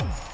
Oh.